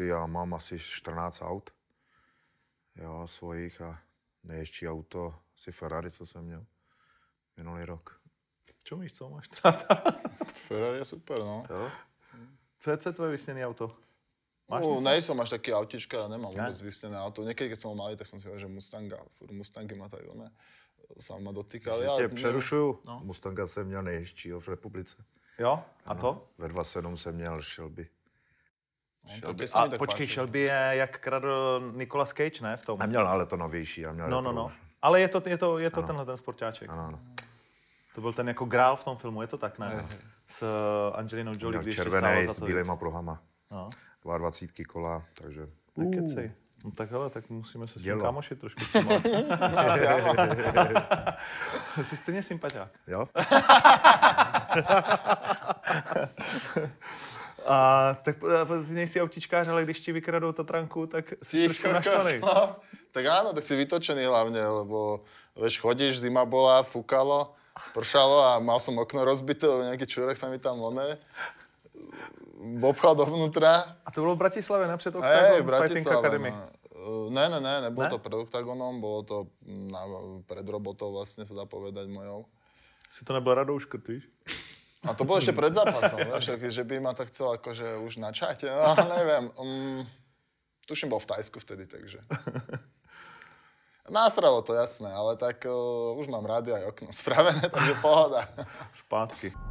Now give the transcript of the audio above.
roky já mám asi 14 aut. Jo, svojich a nejjezdčí auto, asi Ferrari, co jsem měl minulý rok. Čo víš, co máš teraz? Ferrari je super, no. Jo? co je, co je tvoje vysněné auto? Máš No, nejsem až taký autičkár a nemám Ne? vôbec vysnené auto. Niekedy, keď som ho malý, tak som si hovoril, že Mustanga, furt Mustangy ma tady, ne, sa ma dotýkali. Tě přerušuju. No. Mustanga jsem měl nejjezdčího v republice. Jo? A to? Ve 27 jsem měl Shelby. No, to by sa A počkej. Shelby je jak kradl Nicolas Cage, ne? V tom. A měl ale to novější. A měl No, no, no. Ale je to, je to, je to tenhle ten sportáček. Ano, ano. To byl ten jako grál v tom filmu, je to tak, ne? S uh, Angelinou Jolie, Měl když červený stála za s to. bílýma pruhama. No, 22 kola, takže... nekecej. No tak hele, tak musíme se s tím kámošit trošku. s. Jsi stejně sympatiák. Jo? A tak eh, ty nejsi autičkář, ale když ti vykradou Tatranku, tak jsi trošku Ty naštvaný. no. Tak áno, tak si vytočený hlavne, lebo vieš, chodíš, zima bola, fúkalo, pršalo a mal som okno rozbité, lebo nejaký čurek sa mi tam one obchal dovnútra. A to bylo v Bratislavě, ne? Před Octagon v Fighting Bratislave. Academy. No. Uh, Ne, ne, ne, nebolo Ne? to pred oktagonom, bolo to na, pred robotou vlastne sa dá povedať mojou. Si to nebyl Radouškrt, víš? A to bolo ešte pred zápasom, vieš, že by ma tak chcel akože už načať, no neviem. Um, tuším, bol v Tajsku vtedy, takže... Násralo to, jasné, ale tak uh, už mám rádio aj okno spravené, takže pohoda. Zpátky.